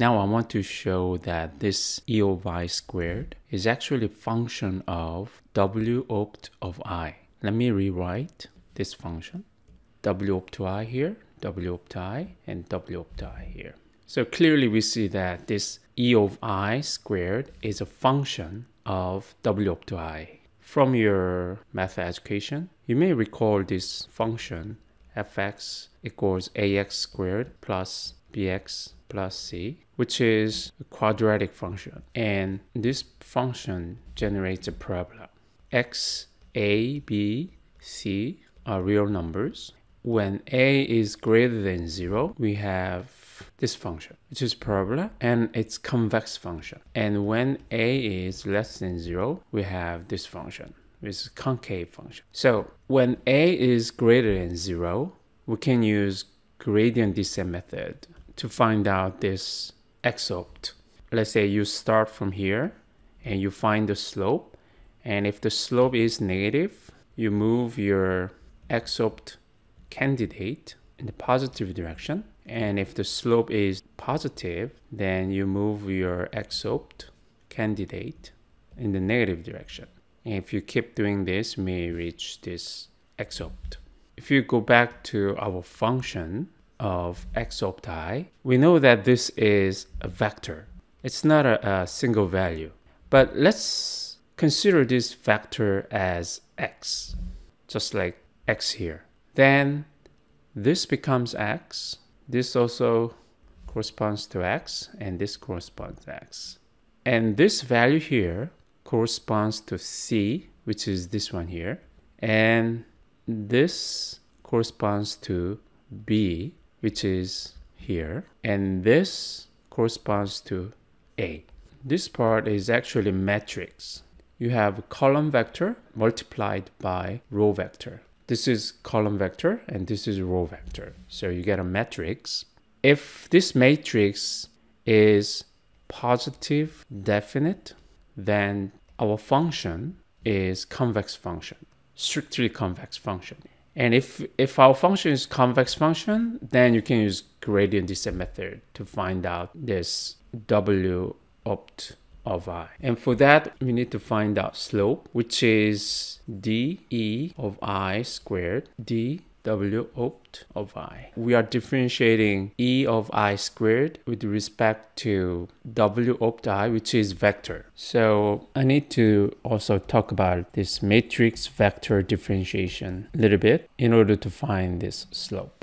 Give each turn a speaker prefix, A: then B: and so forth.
A: Now I want to show that this e of i squared is actually a function of w opt of i. Let me rewrite this function. w opt i here, w opt i, and w opt i here. So clearly we see that this e of i squared is a function of w opt i. From your math education, you may recall this function fx equals ax squared plus bx plus c, which is a quadratic function. And this function generates a parabola. x, a, b, c are real numbers. When a is greater than 0, we have this function, which is parabola, and it's convex function. And when a is less than 0, we have this function, which is concave function. So when a is greater than 0, we can use gradient descent method to find out this x-opt. Let's say you start from here and you find the slope. And if the slope is negative, you move your x-opt candidate in the positive direction. And if the slope is positive, then you move your x-opt candidate in the negative direction. And if you keep doing this, may reach this x-opt. If you go back to our function, of x opt i, we know that this is a vector. It's not a, a single value. But let's consider this vector as x, just like x here. Then this becomes x. This also corresponds to x, and this corresponds to x. And this value here corresponds to c, which is this one here. And this corresponds to b, which is here. And this corresponds to A. This part is actually matrix. You have column vector multiplied by row vector. This is column vector and this is row vector. So you get a matrix. If this matrix is positive definite, then our function is convex function, strictly convex function. And if, if our function is convex function, then you can use gradient descent method to find out this W opt of i. And for that, we need to find out slope, which is dE of i squared, d w opt of i. We are differentiating e of i squared with respect to w opt i, which is vector. So I need to also talk about this matrix vector differentiation a little bit in order to find this slope.